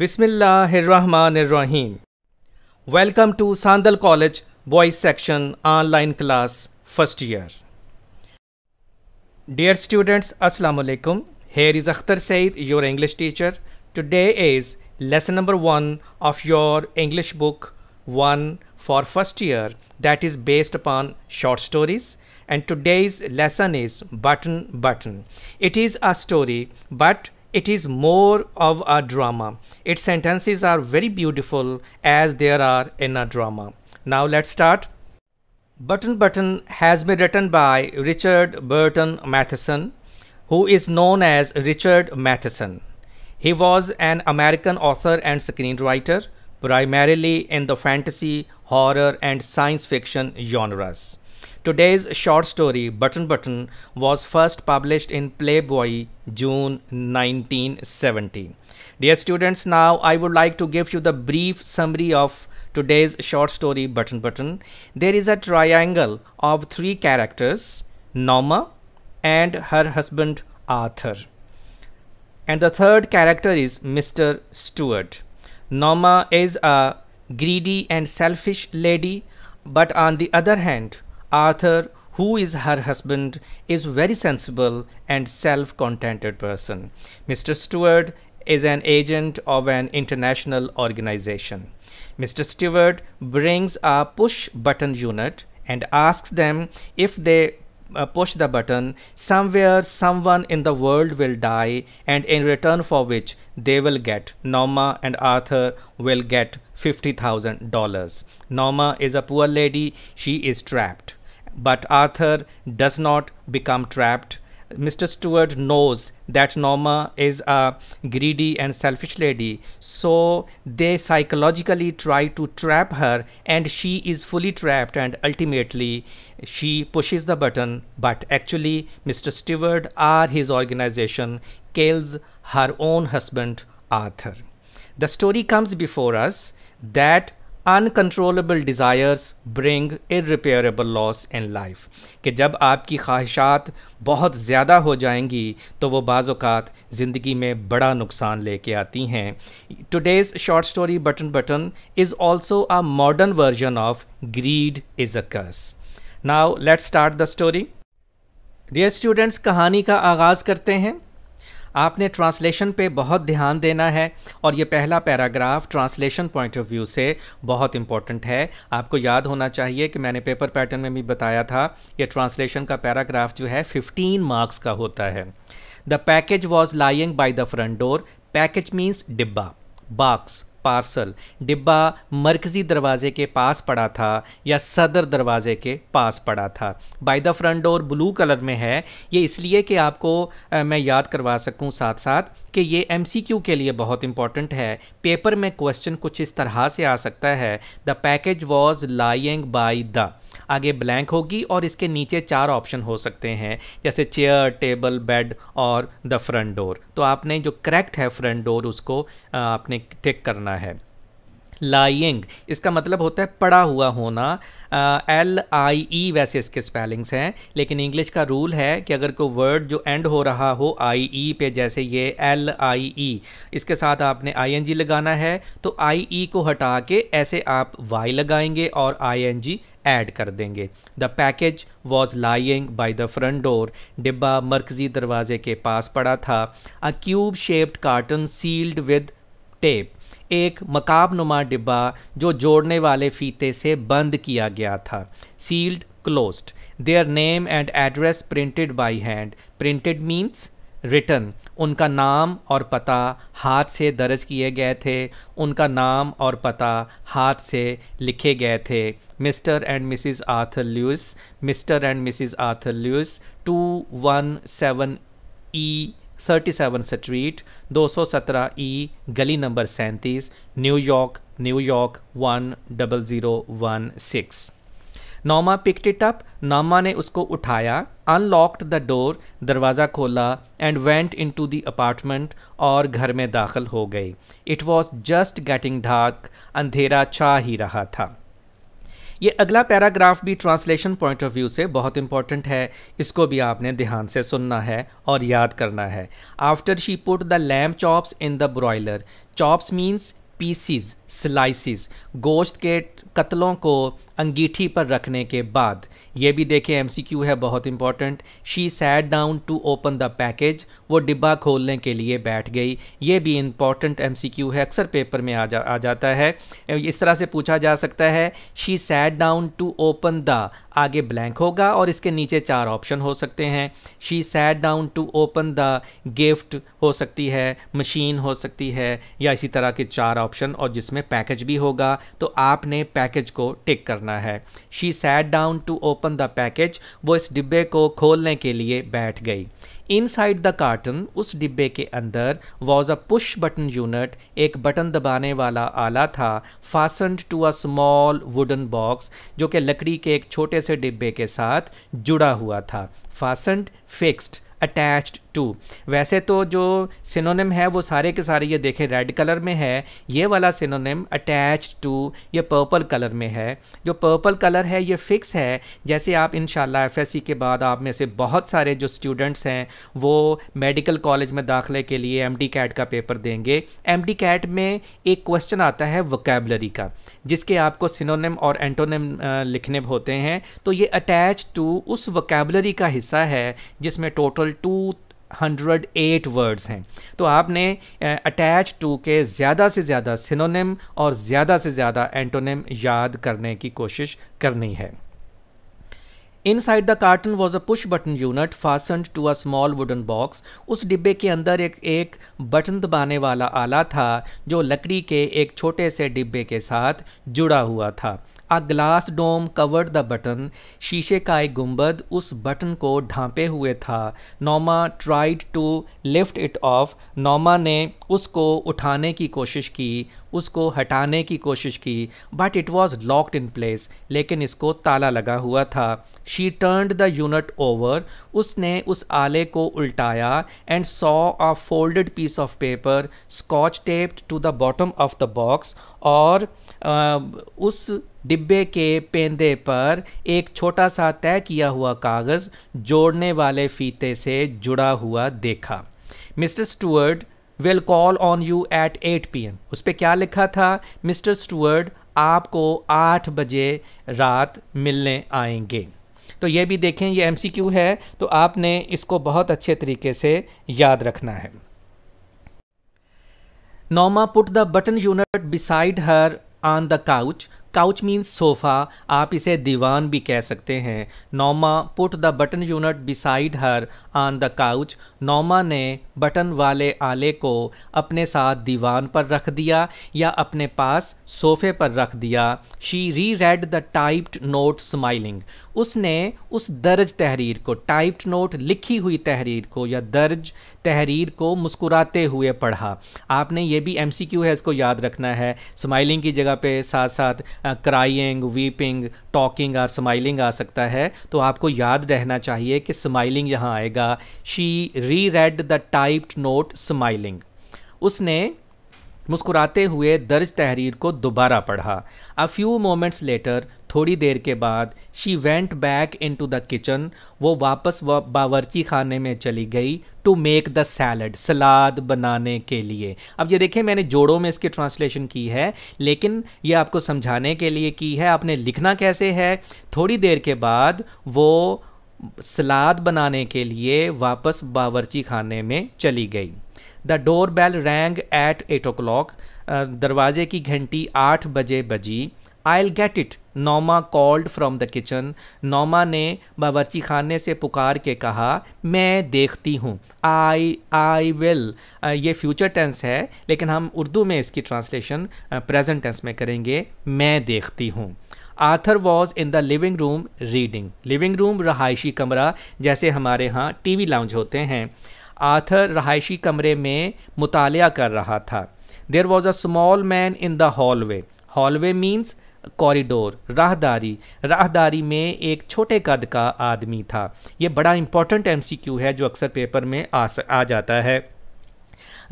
Bismillahirrahmanirrahim. Welcome to Sandal College Boys Section online class first year. Dear students, Assalamu alaikum. Here is Akhtar Said, your English teacher. Today is lesson number 1 of your English book 1 for first year that is based upon short stories and today's lesson is button button. It is a story but it is more of a drama. Its sentences are very beautiful as there are in a drama. Now let's start. Button Button has been written by Richard Burton Matheson, who is known as Richard Matheson. He was an American author and screenwriter, primarily in the fantasy, horror, and science fiction genres. Today's short story, Button Button, was first published in Playboy June 1970. Dear students, now I would like to give you the brief summary of today's short story, Button Button. There is a triangle of three characters, Norma and her husband Arthur. And the third character is Mr. Stewart. Norma is a greedy and selfish lady, but on the other hand, Arthur, who is her husband, is very sensible and self-contented person. Mr. Stewart is an agent of an international organization. Mr. Stewart brings a push button unit and asks them if they uh, push the button somewhere someone in the world will die and in return for which they will get Norma and Arthur will get $50,000. Norma is a poor lady she is trapped but Arthur does not become trapped. Mr. Stewart knows that Norma is a greedy and selfish lady, so they psychologically try to trap her, and she is fully trapped. And ultimately, she pushes the button, but actually, Mr. Stewart or his organization kills her own husband, Arthur. The story comes before us that uncontrollable desires bring irreparable loss in life कि जब आपकी ख्वाहिशात बहुत ज़्यादा हो जाएँगी तो वो बाज़ात ज़िंदगी में बड़ा नुकसान लेके आती हैं। Today's short story button button is also a modern version of greed is a curse now let's start the story dear students कहानी का आगाज़ करते हैं। आपने ट्रांसलेशन पे बहुत ध्यान देना है और ये पहला paragraph translation point of view से बहुत इंपॉर्टेंट है। आपको याद होना चाहिए कि मैंने पेपर पैटर्न में भी बताया था, ये ट्रांसलेशन का पैराग्राफ जो है 15 मार्क्स का होता है। The package was lying by the front door package means डिब्बा बॉक्स पार्सल। डिब्बा मरकज़ी दरवाजे के पास पड़ा था या सदर दरवाजे के पास पड़ा था। By the front door blue colour में है। ये इसलिए कि आपको आ, मैं याद करवा सकूँ साथ साथ कि ये एमसीक्यू के लिए बहुत इंपॉर्टेंट है। पेपर में क्वेश्चन कुछ इस तरह से आ सकता है। The package was lying by the आगे ब्लैंक होगी और इसके नीचे चार ऑप्शन हो सकते हैं, जैसे चेयर टेबल बेड और द फ्रंट डोर तो आपने जो करेक्ट है फ्रंट डोर उसको आपने टिक करना है। लाइंग इसका मतलब होता है पड़ा हुआ होना। एल आई ई वैसे इसके स्पेलिंग्स हैं, लेकिन इंग्लिश का रूल है कि अगर कोई वर्ड जो एंड हो रहा हो आई ई e पे, जैसे ये एल आई ई इसके साथ आपने आई एन जी लगाना है तो आई ई e को हटा के ऐसे आप वाई लगाएँगे और आई एन जी ऐड कर देंगे। The package was lying by the front door डिब्बा मरकजी दरवाजे के पास पड़ा था। A cube shaped carton sealed with tape, एक मकाब नुमा डिब्बा जो जोड़ने वाले फीते से बंद किया गया था। Sealed, closed. Their name and address printed by hand printed means written उनका नाम और पता हाथ से दर्ज किए गए थे। उनका नाम और पता हाथ से लिखे गए थे। Mr and Mrs Arthur Lewis Mr and Mrs Arthur Lewis two one seven E thirty seven street दो सौ सत्रह ई, गली नंबर सैंतीस New York New York one double zero one six. Noma picked it up Noma ने उसको उठाया unlocked the door दरवाज़ा खोला and went in to the apartment और घर में दाखिल हो गई। It was just getting dark अंधेरा छा ही रहा था। ये अगला पैराग्राफ भी ट्रांसलेशन पॉइंट ऑफ़ व्यू से बहुत इंपॉर्टेंट है। इसको भी आपने ध्यान से सुनना है और याद करना है। After she put the lamb chops in the broiler chops means pieces slices गोश्त के कत्लों को अंगीठी पर रखने के बाद। ये भी देखें एमसीक्यू है बहुत important she sat down to open the package वो डिब्बा खोलने के लिए बैठ गई। ये भी इंपॉर्टेंट एमसीक्यू है। अक्सर पेपर में आ जा, आ जाता है। इस तरह से पूछा जा सकता है she sat down to open the आगे ब्लैंक होगा और इसके नीचे चार ऑप्शन हो सकते हैं। She sat down to open the gift हो सकती है मशीन हो सकती है, या इसी तरह के चार ऑप्शन और जिसमें पैकेज भी होगा। तो आपने पैकेज को टिक करना है। She sat down to open the package वो इस डिब्बे को खोलने के लिए बैठ गई। इन साइड द कार्टन उस डिब्बे के अंदर was a push button unit एक बटन दबाने वाला आला था fastened to a small wooden box जो कि लकड़ी के एक छोटे से डिब्बे के साथ जुड़ा हुआ था। Fastened fixed attached to. वैसे तो जो सिनोनिम है, वो सारे के सारे ये देखें रेड कलर में है, ये वाला सिनोनिम अटैच टू ये पर्पल कलर में है। जो पर्पल कलर है, ये फिक्स है। जैसे आप इन एफ़ के बाद आप में से बहुत सारे जो स्टूडेंट्स हैं, वो मेडिकल कॉलेज में दाखिले के लिए एमडी कैट का पेपर देंगे। एमडी कैट में एक क्वेश्चन आता है वोकेबलरी का, जिसके आपको सिनोनिम और एंटोनिम लिखने होते हैं। तो ये अटैच टू उस वोकेबलरी का हिस्सा है, जिसमें total two hundred eight words हैं। तो आपने अटैच टू के ज़्यादा से ज़्यादा सिनोनिम और ज़्यादा से ज़्यादा एंटोनिम याद करने की कोशिश करनी है। Inside the carton was a push button unit fast to a small wooden box उस डिब्बे के अंदर एक एक बटन दबाने वाला आला था, जो लकड़ी के एक छोटे से डिब्बे के साथ जुड़ा हुआ था। A glass dome covered the button शीशे का एक गुंबद उस बटन को ढांपे हुए था। Noma tried to lift it off Noma ने उसको उठाने की कोशिश की। उसको हटाने की कोशिश की but it was locked in place लेकिन इसको ताला लगा हुआ था। She turned the unit over उसने उस आले को उल्टाया and saw a folded piece of paper Scotch taped to the bottom of the box और आ, उस डिब्बे के पेंदे पर एक छोटा सा तय किया हुआ कागज़ जोड़ने वाले फीते से जुड़ा हुआ देखा। Mister Steward will call on you at eight P M उस पर क्या लिखा था? मिस्टर स्टूअर्ड, आपको आठ बजे रात मिलने आएँगे। तो ये भी देखें, ये क्यू है तो आपने इसको बहुत अच्छे तरीके से याद रखना है। Noma put the button unit beside her on the couch. Couch means sofa आप इसे दीवान भी कह सकते हैं। Noma put the button unit beside her on the couch Noma ने बटन वाले आले को अपने साथ दीवान पर रख दिया या अपने पास सोफ़े पर रख दिया। She reread the typed note smiling उसने उस दर्ज तहरीर को टाइप्ड नोट लिखी हुई तहरीर को या दर्ज तहरीर को मुस्कुराते हुए पढ़ा। आपने ये भी एम है, इसको याद रखना है। स्माइलिंग की जगह पे साथ साथ क्राइंग वीपिंग टॉकिंग और स्माइलिंग आ सकता है। तो आपको याद रहना चाहिए कि स्माइलिंग यहाँ आएगा। She reread the typed note smiling उसने मुस्कुराते हुए दर्ज तहरीर को दोबारा पढ़ा। अ फ्यू मोमेंट्स लेटर थोड़ी देर के बाद she went back into the kitchen वो वापस व बावरची खाने में चली गई टू मेक द सैलड सलाद बनाने के लिए। अब ये देखें मैंने जोड़ों में इसकी ट्रांसलेशन की है, लेकिन ये आपको समझाने के लिए की है। आपने लिखना कैसे है? थोड़ी देर के बाद वो सलाद बनाने के लिए वापस बावरची खाने में चली गई। The door bell rang at eight o'clock दरवाजे की घंटी आठ बजे बजी। आई एल गेट इट नोमा कॉल्ड फ्रॉम द किचन नोमा ने बावर्ची खाने से पुकार के कहा, मैं देखती हूँ। आई आई विल ये फ्यूचर टेंस है, लेकिन हम उर्दू में इसकी ट्रांसलेशन प्रेजेंट टेंस में करेंगे, मैं देखती हूँ. Arthur was in the living room reading living room रहायशी कमरा, जैसे हमारे यहाँ टी वी लाउंज होते हैं। आथर रहायशी कमरे में मुताल कर रहा था। There was a small man in the hallway hallway means corridor राहदारी। राहदारी में एक छोटे कद का आदमी था। ये बड़ा इंपॉर्टेंट एमसीक्यू है जो अक्सर पेपर में आ, आ जाता है।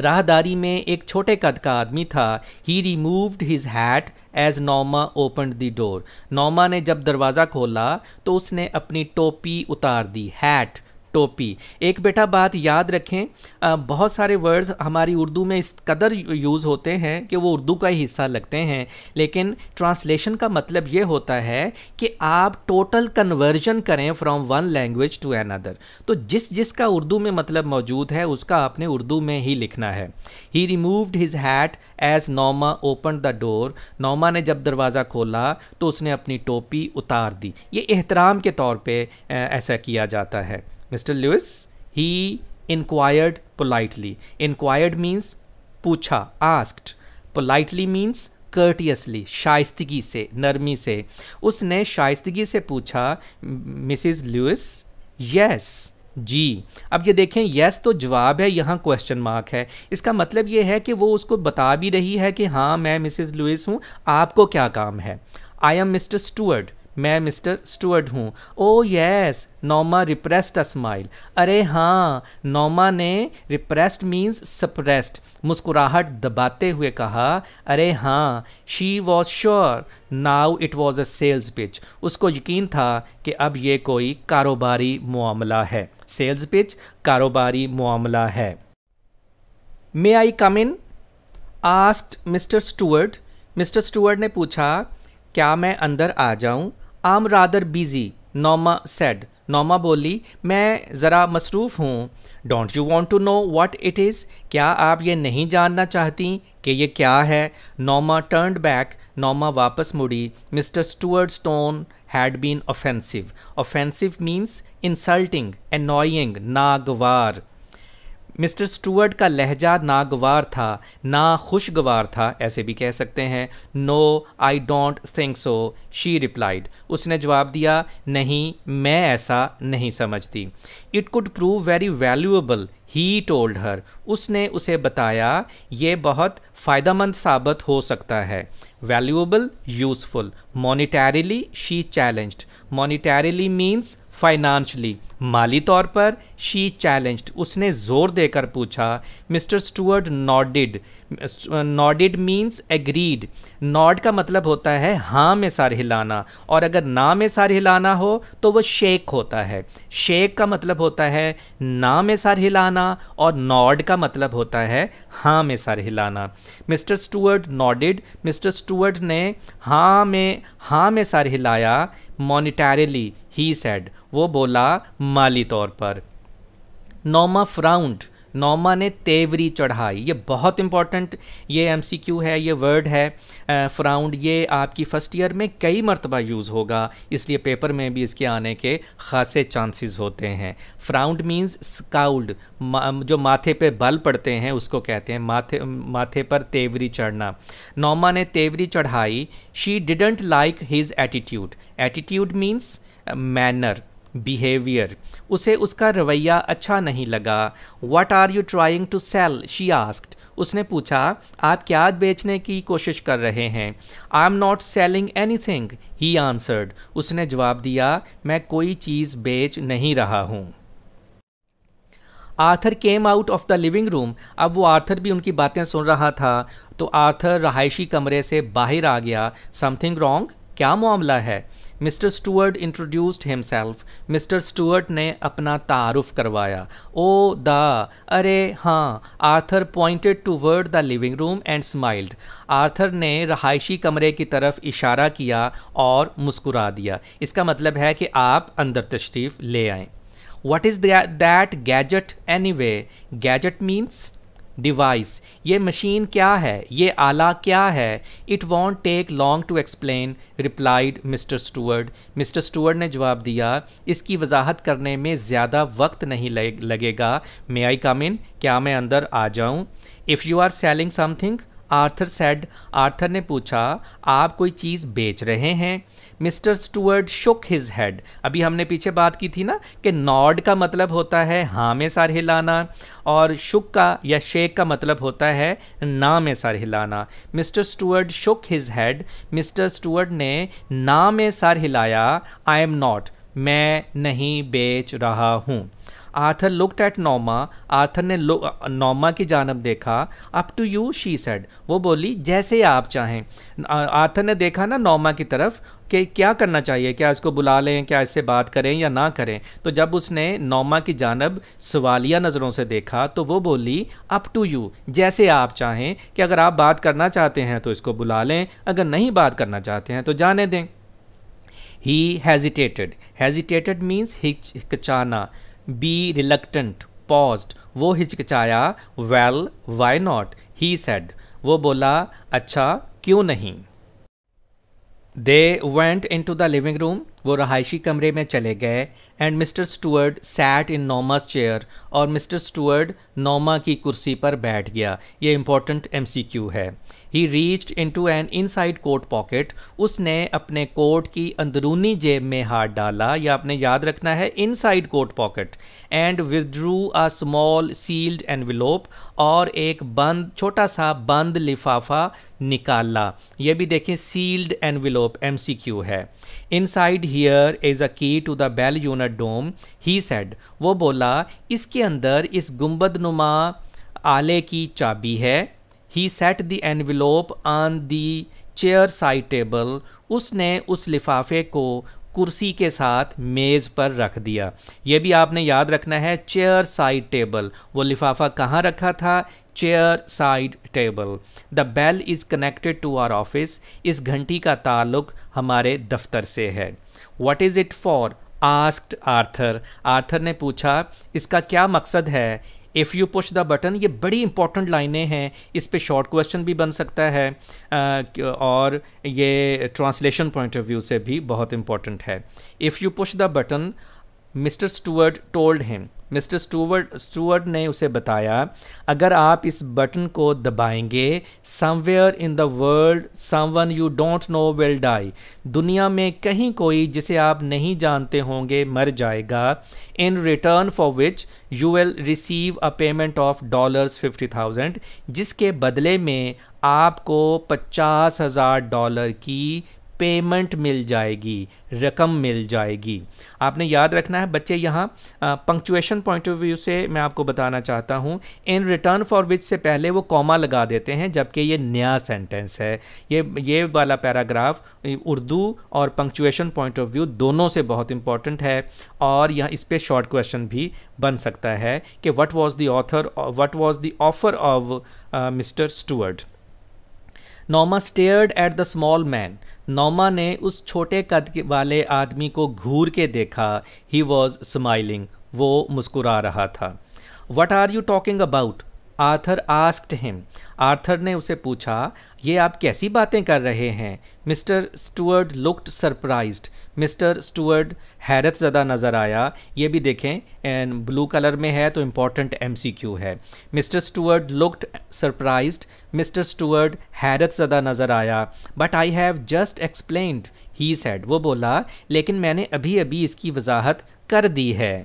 राहदारी में एक छोटे कद का आदमी था। He removed his hat as Noma open the door Noma ने जब दरवाज़ा खोला तो उसने अपनी टोपी उतार दी हैट टोपी। एक बेटा बात याद रखें बहुत सारे वर्ड्स हमारी उर्दू में इस कदर यूज़ होते हैं कि वो उर्दू का ही हिस्सा लगते हैं। लेकिन ट्रांसलेशन का मतलब ये होता है कि आप टोटल कन्वर्जन करें from one language to another तो जिस जिसका उर्दू में मतलब मौजूद है, उसका आपने उर्दू में ही लिखना है। He removed his hat as Noma open the door Noma ने जब दरवाज़ा खोला तो उसने अपनी टोपी उतार दी। ये एहतराम के तौर पर ऐसा किया जाता है। Mr. Lewis, he inquired politely. Inquired means पूछा asked. Politely means कर्टियसली शाइस्तगी से नरमी से उसने शाइस्तगी से पूछा मिसिज लुइस यस जी अब ये देखें यस तो जवाब है यहाँ क्वेश्चन मार्क है इसका मतलब ये है कि वो उसको बता भी रही है कि हाँ मैं मिसिज लुइस हूँ आपको क्या काम है आई एम मिस्टर स्टूअर्ड मैं मिस्टर स्टूअर्ट हूँ। ओ yes Noma repressed a smile. अरे हाँ नोमा ने रिप्रेस्ड मीन्स सप्रेस्ड, मुस्कुराहट दबाते हुए कहा, अरे हाँ she was sure now it was a sales pitch उसको यकीन था कि अब ये कोई कारोबारी मामला है। सेल्स पिच कारोबारी मामला है। May I come in asked Mr Stuart Mr Stuart ने पूछा, क्या मैं अंदर आ जाऊँ? I'm rather busy Noma said Noma बोली, मैं ज़रा मसरूफ़ हूँ। Don't you want to know what it is क्या आप ये नहीं जानना चाहती कि ये क्या है? नोमा टर्नड बैक नोमा वापस मुड़ी. Mr Stuart stone had been offensive offensive means insulting annoying नागवार। मिस्टर स्टूअर्ट का लहजा नागवार था, ना खुशगवार था, ऐसे भी कह सकते हैं। No, I don't think so, she replied. उसने जवाब दिया, नहीं, मैं ऐसा नहीं समझती। It could prove very valuable, he told her. उसने उसे बताया, ये बहुत फ़ायदेमंद साबित हो सकता है। Valuable, useful. Monetarily, she challenged. Monetarily means financially माली तौर पर शी चैलेंज्ड उसने ज़ोर देकर पूछा, Mr Stewart nodded nodded means agreed. Nod का मतलब होता है हाँ में सर हिलाना। और अगर ना में सर हिलाना हो तो वो शेक होता है। शेक का मतलब होता है, ना में सर हिलाना। और नॉड का मतलब होता है हाँ में सर हिलाना। Mr Stuart nodded. Mr Stuart ने हाँ में हाँ में सर हिलाया। मोनिटरीली ही सेड वो बोला, माली तौर पर। नोमा फ्राउंड नौमा ने तेवरी चढ़ाई। ये बहुत इंपॉर्टेंट ये एमसीक्यू है, ये वर्ड है फ्राउंड ये आपकी फ़र्स्ट ईयर में कई मरतबा यूज़ होगा। इसलिए पेपर में भी इसके आने के ख़ासे चांसेस होते हैं। फ्राउंड मींस स्काउल्ड जो माथे पे बल पड़ते हैं, उसको कहते हैं माथे माथे पर तेवरी चढ़ना। नौमा ने तेवरी चढ़ाई। She didn't like his attitude attitude means manner behaviour उसे उसका रवैया अच्छा नहीं लगा। What are you trying to sell she asked उसने पूछा, आप क्या बेचने की कोशिश कर रहे हैं? I am not selling anything he answered उसने जवाब दिया, मैं कोई चीज़ बेच नहीं रहा हूँ। Arthur came out of the living room. अब वो आर्थर भी उनकी बातें सुन रहा था। तो आर्थर रहायशी कमरे से बाहर आ गया। समथिंग रॉन्ग क्या मामला है? Mr Stewart introduced himself. Mr Stewart ने अपना तारुफ करवाया। ओ द, अरे हाँ Arthur pointed toward the living room and smiled. Arthur ने रहायशी कमरे की तरफ़ इशारा किया और मुस्कुरा दिया। इसका मतलब है कि आप अंदर तशरीफ़ ले आएँ। What is that gadget anyway gadget means device ये मशीन क्या है? ये आला क्या है? It won't take long to explain replied Mr Steward Mr Steward ने जवाब दिया, इसकी वजाहत करने में ज़्यादा वक्त नहीं लगेगा। मे आई कम इन क्या मैं अंदर आ जाऊँ? If you are selling something Arthur said Arthur ने पूछा, आप कोई चीज़ बेच रहे हैं? Mr Steward shook his head अभी हमने पीछे बात की थी ना कि नॉड का मतलब होता है हाँ में सर हिलाना. और शुक का या शेक का मतलब होता है, ना में सर हिलाना. Mr Steward shook his head Mr Steward ने, ना में सर हिलाया आई एम नॉट मैं नहीं बेच रहा हूँ। आर्थर लुकड एट नोमा। आर्थर ने नोमा की जानब देखा। Up to you she said वो बोली, जैसे आप चाहें। आर्थर ने देखा ना नोमा की तरफ़ कि क्या करना चाहिए, क्या इसको बुला लें, क्या इससे बात करें या ना करें। तो जब उसने नोमा की जानब सवालिया नज़रों से देखा तो वो बोली अप टू यू जैसे आप चाहें। कि अगर आप बात करना चाहते हैं तो इसको बुला लें, अगर नहीं बात करना चाहते हैं तो जाने दें। ही हैजिटेटेड हैजिटेटेड मीन्स हिचकचाना बी रिलक्टेंट पॉज्ड वो हिचकिचाया वाई नॉट ही सेड वो बोला अच्छा क्यों नहीं? They went into the living room वो रहायशी कमरे में चले गए and Mr Steward sat in Norma's chair और मिस्टर स्टूअर्ड नोमा की कुर्सी पर बैठ गया। ये इंपॉर्टेंट एम सी क्यू है। He reached into an inside coat pocket उसने अपने कोट की अंदरूनी जेब में हाथ डाला। या आपने याद रखना है inside coat pocket and withdrew a small sealed envelope और एक बंद, छोटा सा बंद लिफाफा निकाला। ये भी देखें sealed envelope M C Q है। Inside here is a key to the bell unit dome he said वो बोला, इसके अंदर इस गुंबद नुमा आले की चाबी है। He set the envelope on the chair side table उसने उस लिफाफे को कुर्सी के साथ मेज़ पर रख दिया। ये भी आपने याद रखना है चेयर साइड टेबल वो लिफाफा कहाँ रखा था? Chair side table the bell is connected to our office इस घंटी का ताल्लुक हमारे दफ्तर से है। What is it for asked Arthur Arthur ने पूछा, इसका क्या मकसद है? If you push the button ये बड़ी इंपॉर्टेंट लाइनें हैं। इस पर शॉर्ट क्वेश्चन भी बन सकता है और ये ट्रांसलेशन पॉइंट ऑफ़ व्यू से भी बहुत इंपॉर्टेंट है। If you push the button Mr Stewart told him. Mr Stewart Stewart ने उसे बताया, अगर आप इस बटन को दबाएँगे somewhere in the world someone you don't know will die दुनिया में कहीं कोई जिसे आप नहीं जानते होंगे मर जाएगा। In return for which you will receive a payment of dollars fifty thousand जिसके बदले में आपको पचास हज़ार डॉलर की पेमेंट मिल जाएगी, रकम मिल जाएगी। आपने याद रखना है, बच्चे यहाँ पंक्चुएशन पॉइंट ऑफ़ व्यू से मैं आपको बताना चाहता हूँ। इन रिटर्न फॉर विच से पहले वो कॉमा लगा देते हैं, जबकि ये नया सेंटेंस है। ये ये वाला पैराग्राफ उर्दू और पंक्चुएशन पॉइंट ऑफ़ व्यू दोनों से बहुत इंपॉर्टेंट है, और यहाँ इस पर शॉर्ट क्वेश्चन भी बन सकता है कि what was the author what was the offer of mister Stuart Noma stared at the small man Noma ने उस छोटे कद वाले आदमी को घूर के देखा। ही वॉज़ स्माइलिंग वो मुस्कुरा रहा था। What are you talking about Arthur asked him. Arthur ने उसे पूछा, ये आप कैसी बातें कर रहे हैं? Mr Steward looked surprised. Mr Steward हैरत ज़दा नज़र आया। ये भी देखें एंड ब्लू कलर में है तो इंपॉर्टेंट एम सी क्यू है। Mr Steward looked surprised. Mr Steward हैरत ज़दा नज़र आया। But I have just explained, he said वो बोला, लेकिन मैंने अभी अभी इसकी वजाहत कर दी है।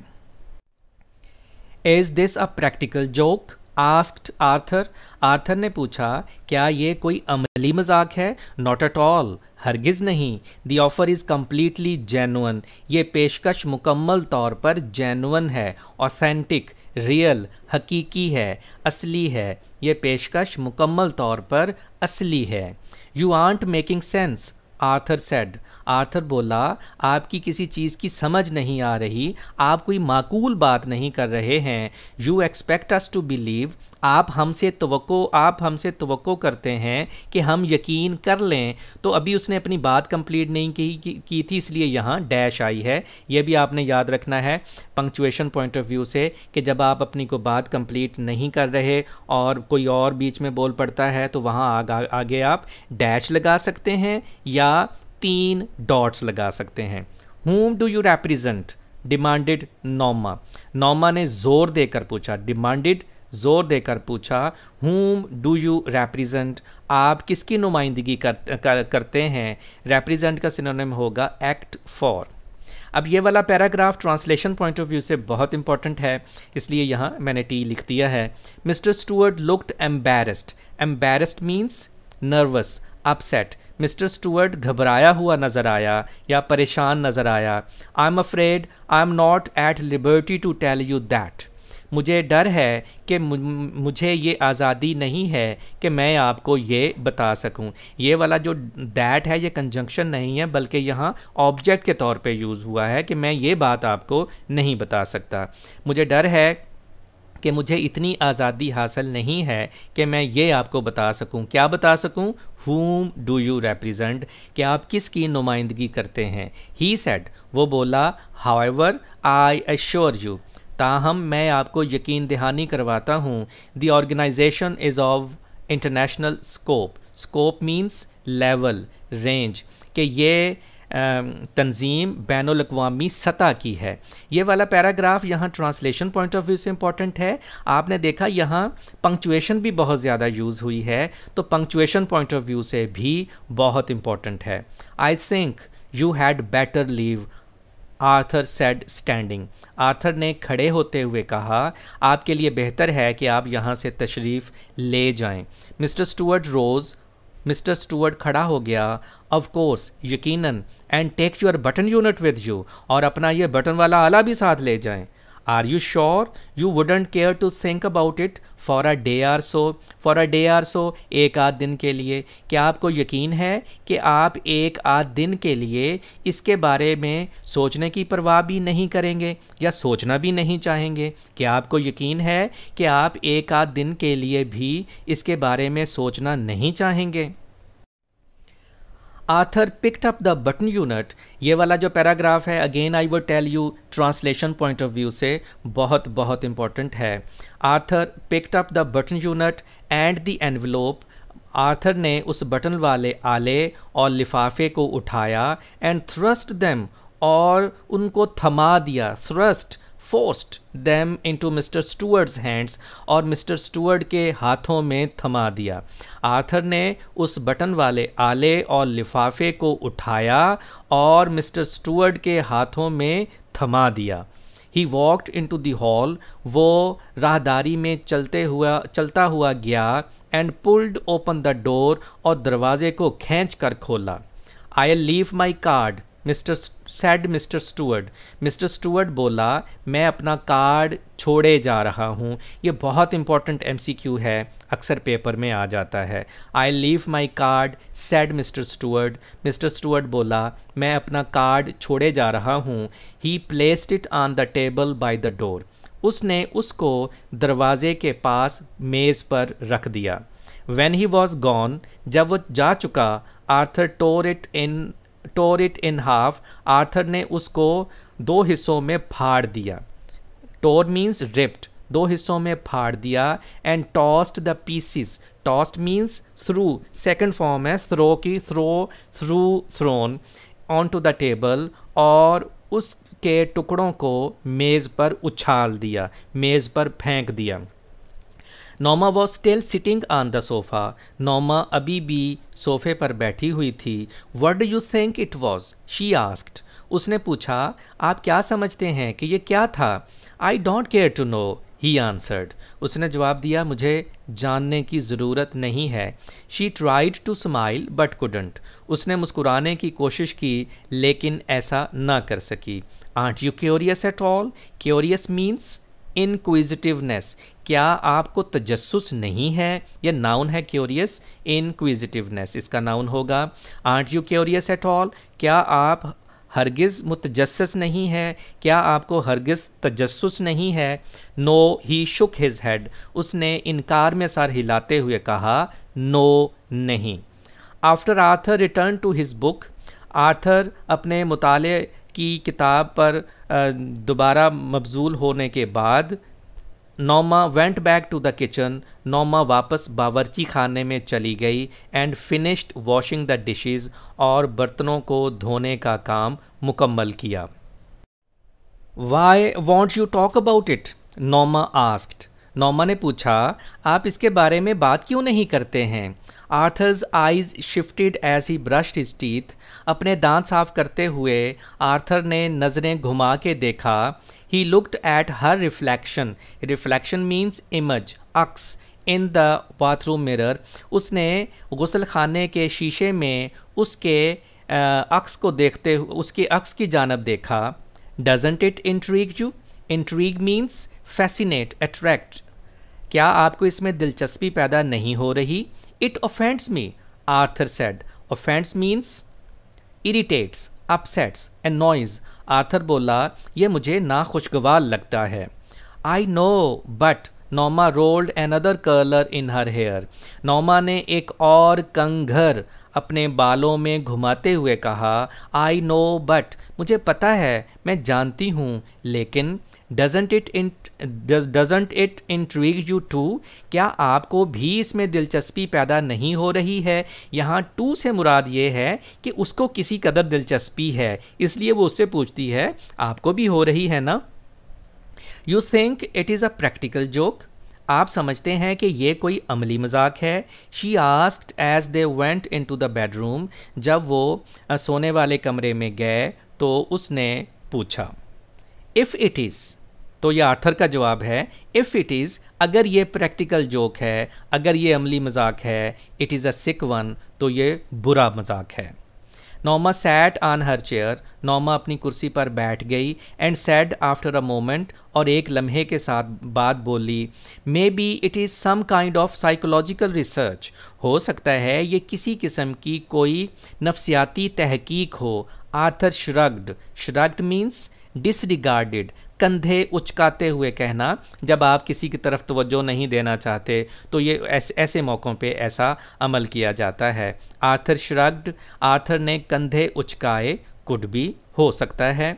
Is this a practical joke asked Arthur Arthur ने पूछा, क्या ये कोई अमली मज़ाक है? नॉट एट ऑल हरगिज़ नहीं. The offer is completely genuine ये पेशकश मुकम्मल तौर पर जेनुअन है. ऑथेंटिक रियल हकीकी है. असली है. ये पेशकश मुकम्मल तौर पर असली है. You aren't making sense Arthur said Arthur बोला आपकी किसी चीज़ की समझ नहीं आ रही आप कोई माकूल बात नहीं कर रहे हैं। You expect us to believe आप हमसे तो आप हमसे तो करते हैं कि हम यकीन कर लें। तो अभी उसने अपनी बात कंप्लीट नहीं की, की, थी इसलिए यहाँ डैश आई है। ये भी आपने याद रखना है पंक्चुएशन पॉइंट ऑफ़ व्यू से कि जब आप अपनी को बात कंप्लीट नहीं कर रहे और कोई और बीच में बोल पड़ता है तो वहाँ आगे आप डैश लगा सकते हैं या तीन डॉट्स लगा सकते हैं। Whom do you represent demanded Noma Noma ने ज़ोर देकर पूछा। डिमांडेड ज़ोर देकर पूछा हुम डू यू रेप्रेजेंट आप किसकी नुमाइंदगी कर, कर, करते हैं? रेप्रेजेंट का सिनोनिम होगा एक्ट फॉर अब ये वाला paragraph translation point of view से बहुत इंपॉर्टेंट है इसलिए यहाँ मैंने टी लिख दिया है। Mr Stewart looked embarrassed embarrassed means nervous upset Mr Stewart घबराया हुआ नज़र आया या परेशान नज़र आया। I am afraid I am not at liberty to tell you that मुझे डर है कि मुझे ये आज़ादी नहीं है कि मैं आपको ये बता सकूँ। ये वाला जो दैट है, ये कंजंक्शन नहीं है, बल्कि यहाँ ऑब्जेक्ट के तौर पे यूज़ हुआ है कि मैं ये बात आपको नहीं बता सकता। मुझे डर है कि मुझे इतनी आज़ादी हासिल नहीं है कि मैं ये आपको बता सकूँ। क्या बता सकूँ? हुम डू यू रेप्रेजेंट कि आप किसकी नुमाइंदगी करते हैं? ही सेड वो बोला हाउएवर आई एश्योर यू ताहम मैं आपको यकीन दहानी करवाता हूँ the organisation is of international scope scope means level range कि ये तंजीम बैन अवी सतह की है। ये वाला पैराग्राफ यहाँ ट्रांसलेशन पॉइंट ऑफ़ व्यू से इंपॉर्टेंट है। आपने देखा यहाँ पंक्चुएशन भी बहुत ज़्यादा यूज़ हुई है तो पंक्चुएशन पॉइंट ऑफ़ व्यू से भी बहुत इंपॉर्टेंट है। I think you had better leave Arthur said standing Arthur ने खड़े होते हुए कहा, आपके लिए बेहतर है कि आप यहाँ से तशरीफ़ ले जाएँ। Mr Stuart rose Mr Stewart खड़ा हो गया ऑफ़ कोर्स यकीनन and take your button unit with you और अपना ये बटन वाला आला भी साथ ले जाएँ। Are you sure you wouldn't care to think about it for a day or so for a day or so एक आध दिन के लिए। क्या आपको यकीन है कि आप एक आध दिन के लिए इसके बारे में सोचने की परवाह भी नहीं करेंगे या सोचना भी नहीं चाहेंगे? क्या आपको यकीन है कि आप एक आध दिन के लिए भी इसके बारे में सोचना नहीं चाहेंगे? Arthur picked up the button unit ये वाला जो पैराग्राफ है again I would tell you translation point of view से बहुत बहुत इंपॉर्टेंट है। Arthur picked up the button unit and the envelope Arthur ने उस बटन वाले आले और लिफाफे को उठाया एंड थ्रस्ट देम और उनको थमा दिया। Thrust forced them into Mr Steward's hands और मिस्टर स्टूअर्ड के हाथों में थमा दिया। आर्थर ने उस बटन वाले आले और लिफाफे को उठाया और मिस्टर स्टूअर्ड के हाथों में थमा दिया। He walked into the hall वो राहदारी में चलते हुआ, चलता हुआ गया and pulled open the door और दरवाजे को खींच कर खोला। I leave my card mister said Mr Steward Mr Steward बोला, मैं अपना कार्ड छोड़े जा रहा हूँ। ये बहुत इंपॉर्टेंट एमसीक्यू है। अक्सर पेपर में आ जाता है। I leave my card said Mr Steward Mr Steward बोला, मैं अपना कार्ड छोड़े जा रहा हूँ। He placed it on the table by the door उसने उसको दरवाजे के पास मेज़ पर रख दिया। वेन ही वॉज़ गॉन जब वो जा चुका Arthur tore it in tore it in half Arthur ने उसको दो हिस्सों में फाड़ दिया। टोर मीन्स रिप्ड दो हिस्सों में फाड़ दिया and tossed the pieces tossed means threw second form है थ्रो की throw threw thrown onto the table और उसके टुकड़ों को मेज़ पर उछाल दिया, मेज़ पर फेंक दिया। Noma was still sitting on the sofa Noma अभी भी सोफ़े पर बैठी हुई थी। What do you think it was she asked उसने पूछा, आप क्या समझते हैं कि ये क्या था? I don't care to know he answered उसने जवाब दिया, मुझे जानने की ज़रूरत नहीं है। She tried to smile but couldn't उसने मुस्कुराने की कोशिश की, लेकिन ऐसा ना कर सकी। Aren't you curious at all curious means inquisitiveness क्या आपको तजस्स नहीं है यह नाउन है क्योरियस इनक्विजिटिवनेस इसका नाउन होगा art you curious at all क्या आप हरगिज़ मुतजस नहीं है? क्या आपको हरगिज़ तजस्स नहीं है? No he shook his head उसने इनकार में सर हिलाते हुए कहा नो नहीं. After Arthur return to his book Arthur अपने मुताले की किताब पर दोबारा मबजूल होने के बाद, Noma went back to the kitchen Noma वापस बावरची खाने में चली गई and finished washing the dishes और बर्तनों को धोने का काम मुकम्मल किया। Why won't you talk about it Noma asked Noma ने पूछा, आप इसके बारे में बात क्यों नहीं करते हैं? Arthur's eyes shifted as he brushed his teeth. अपने दांत साफ़ करते हुए आर्थर ने नज़रें घुमा के देखा। He looked at her reflection reflection means image X in the bathroom mirror उसने गसल खाने के शीशे में उसके अक्स को देखते उसके अक्स की जानब देखा। Doesn't it intrigue you intrigue means fascinate attract क्या आपको इसमें दिलचस्पी पैदा नहीं हो रही? It offends me Arthur said offends means irritates upsets and annoys Arthur बोला, यह मुझे नाखुशगवार लगता है. I know but Noma rolled another curler in her hair Noma ने एक और कंघर अपने बालों में घुमाते हुए कहा आई नो बट मुझे पता है, मैं जानती हूँ, लेकिन doesn't it in doesn't it intrigue you too क्या आपको भी इसमें दिलचस्पी पैदा नहीं हो रही है? यहाँ टू से मुराद ये है कि उसको किसी कदर दिलचस्पी है, इसलिए वो उससे पूछती है, आपको भी हो रही है ना? You think it is a practical joke आप समझते हैं कि ये कोई अमली मज़ाक है? She asked as they went into the bedroom जब वो सोने वाले कमरे में गए तो उसने पूछा इफ़ इट इज़ तो ये आर्थर का जवाब है इफ़ इट इज़ अगर ये प्रैक्टिकल जोक है, अगर ये अमली मज़ाक है it is a sick one तो ये बुरा मज़ाक है। Noma sat on her chair Noma अपनी कुर्सी पर बैठ गई and said after a moment और एक लम्हे के साथ बात बोली maybe it is some kind of psychological research हो सकता है ये किसी किस्म की कोई नफसियाती तहकीक हो. Arthur shrugged. Shrugged means disregarded कंधे उचकाते हुए कहना, जब आप किसी की तरफ़ तवज्जो नहीं देना चाहते तो ये ऐसे ऐसे मौक़ों पे ऐसा अमल किया जाता है। आर्थर श्रग्ड, आर्थर ने कंधे उचकाए, कुड भी हो सकता है।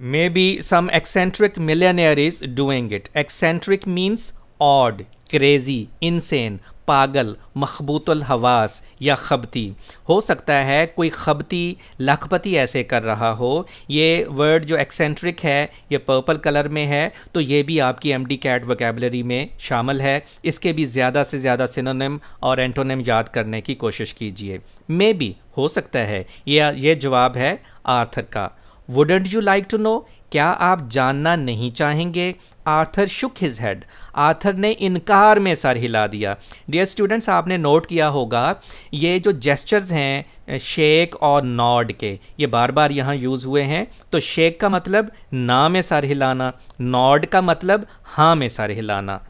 Maybe some eccentric millionaire is doing it eccentric means odd crazy insane पागल, मखबूतुल हवास या खबती। हो सकता है कोई खबती लखपति ऐसे कर रहा हो। ये वर्ड जो एक्सेंट्रिक है, ये पर्पल कलर में है तो ये भी आपकी एम डी कैट वकेबलरी में शामिल है। इसके भी ज़्यादा से ज़्यादा सिनोनिम और एंटोनिम याद करने की कोशिश कीजिए। मे भी हो सकता है, ये ये जवाब है आर्थर का। Wouldn't you like to know क्या आप जानना नहीं चाहेंगे? Arthur shook his head Arthur ने इनकार में सर हिला दिया। डियर स्टूडेंट्स आपने नोट किया होगा, ये जो जेस्चर्स हैं शेक और नॉड के, ये बार बार यहाँ यूज़ हुए हैं। तो शेक का मतलब ना में सर हिलाना नॉड का मतलब हाँ में सर हिलाना।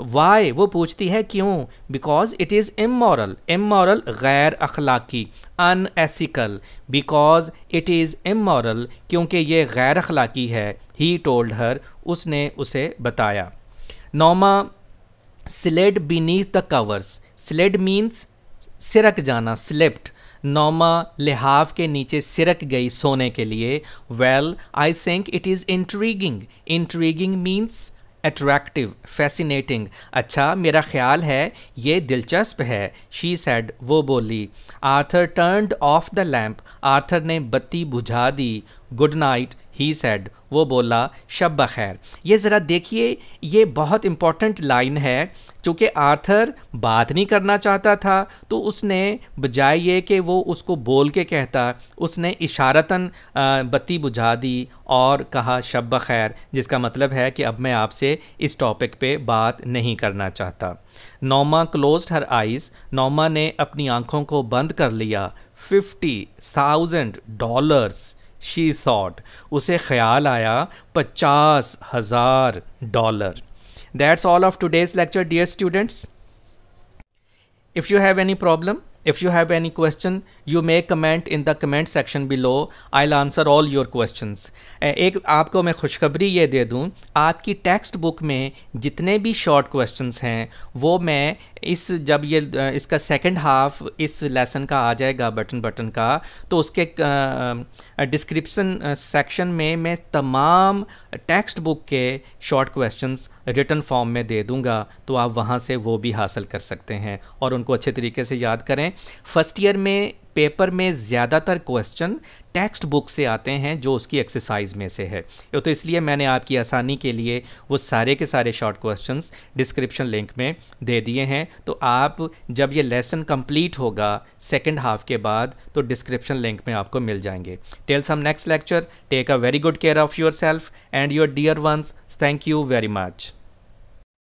वाई वो पूछती है क्यों? Because it is immoral immoral गैर अखलाकी unethical because it is immoral क्योंकि ये गैर अखलाकी है। ही टोल्ड हर उसने उसे बताया। Noma slid beneath the covers slid means सिरक जाना स्लिप्ट नोमा, लिहाफ के नीचे सिरक गई सोने के लिए। Well I think it is intriguing intriguing means attractive fascinating अच्छा मेरा ख्याल है, ये दिलचस्प है शी सैड वो बोली। Arthur turned off the lamp Arthur ने बत्ती बुझा दी। गुड नाइट ही सेड वो बोला शब खैर। ये ज़रा देखिए, ये बहुत इंपॉर्टेंट लाइन है चूँकि आर्थर बात नहीं करना चाहता था तो उसने बजाय ये कि वो उसको बोल के कहता, उसने इशारतन बत्ती बुझा दी और कहा शब खैर, जिसका मतलब है कि अब मैं आपसे इस टॉपिक पे बात नहीं करना चाहता। नोमा क्लोज हर आइज़ नोमा ने अपनी आँखों को बंद कर लिया। Fifty thousand dollars she thought उसे ख्याल आया पचास हज़ार dollar that's all of today's lecture dear students if you have any problem If you have any question, you may comment in the comment section below. I'll answer all your questions. एक आपको मैं खुशखबरी ये दे दूँ आपकी text book में जितने भी शॉर्ट क्वेश्चंस हैं वो मैं इस जब ये इसका सेकंड हाफ़ इस लेसन का आ जाएगा बटन बटन का तो उसके डिस्क्रिप्शन सेक्शन में मैं तमाम टेक्स्ट बुक के शॉर्ट क्वेश्चंस रिटर्न फॉर्म में दे दूँगा तो आप वहाँ से वो भी हासिल कर सकते हैं। और उनको अच्छे तरीके से याद करें। फ़र्स्ट ईयर में पेपर में ज़्यादातर क्वेश्चन टेक्स्ट बुक से आते हैं, जो उसकी एक्सरसाइज में से है। तो इसलिए मैंने आपकी आसानी के लिए वो सारे के सारे शॉर्ट क्वेश्चंस डिस्क्रिप्शन लिंक में दे दिए हैं। तो आप जब ये लेसन कंप्लीट होगा सेकंड हाफ़ के बाद तो डिस्क्रिप्शन लिंक में आपको मिल जाएँगे। Till some next lecture take a very good care of yourself and your dear ones thank you very much